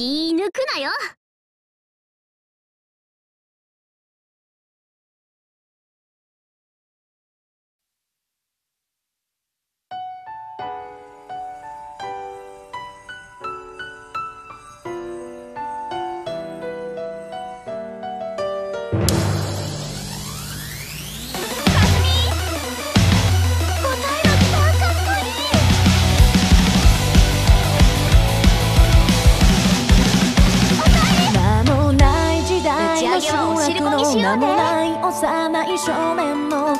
気抜くなよ。名もない幼い少年の